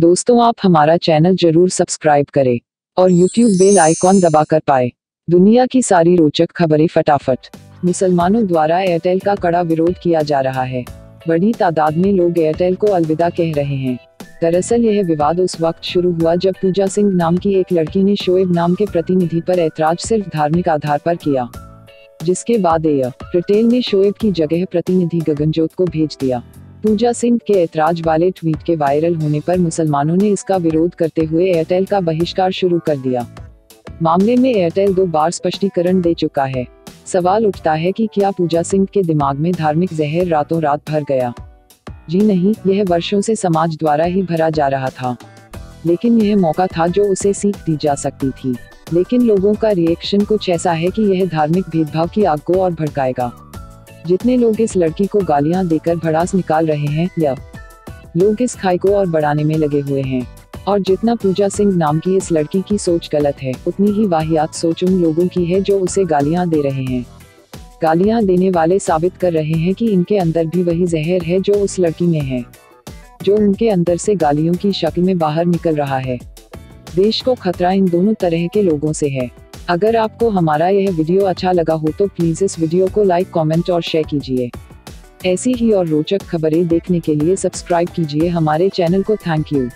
दोस्तों, आप हमारा चैनल ज़रूर सब्सक्राइब करें और YouTube बेल आइकॉन दबा कर पाए। दुनिया की सारी रोचक खबरें फटाफट। मुसलमानों द्वारा एयरटेल का कड़ा विरोध किया जा रहा है। बड़ी तादाद में लोग एयरटेल को अलविदा कह रहे हैं। दरअसल, यह विवाद उस वक्त शुरू हुआ जब पूजा सिंह नाम की एक लड़की ने शोएब नाम के प्रतिनिधि पर ऐतराज सिर्फ़ धार्मिक आधार पर किया। जिसके बाद एयर रिटेल ने शोएब की जगह प्रतिनिधि गगनजोत को भेज दिया। पूजा सिंह के ऐतराज वाले ट्वीट के वायरल होने पर मुसलमानों ने इसका विरोध करते हुए एयरटेल का बहिष्कार शुरू कर दिया। मामले में एयरटेल दो बार स्पष्टीकरण दे चुका है। सवाल उठता है कि क्या पूजा सिंह के दिमाग में धार्मिक जहर रातों रात भर गया? जी नहीं, यह वर्षों से समाज द्वारा ही भरा जा रहा था। लेकिन यह मौका था जो उसे सीख दी जा सकती थी। लेकिन लोगों का रिएक्शन कुछ ऐसा है कि यह धार्मिक भेदभाव की आग को और भड़काएगा। जितने लोग इस लड़की को गालियाँ देकर भड़ास निकाल रहे हैं, या लोग इस खाई को और बढ़ाने में लगे हुए हैं। और जितना पूजा सिंह नाम की इस लड़की की सोच गलत है, उतनी ही वाहियात सोच उन लोगों की है जो उसे गालियाँ दे रहे हैं। गालियाँ देने वाले साबित कर रहे हैं कि इनके अंदर भी वही जहर है जो उस लड़की में है, जो उनके अंदर से गालियों की शक्ल में बाहर निकल रहा है। देश को खतरा इन दोनों तरह के लोगों से है। अगर आपको हमारा यह वीडियो अच्छा लगा हो तो प्लीज़ इस वीडियो को लाइक कॉमेंट और शेयर कीजिए। ऐसी ही और रोचक खबरें देखने के लिए सब्सक्राइब कीजिए हमारे चैनल को। Thank you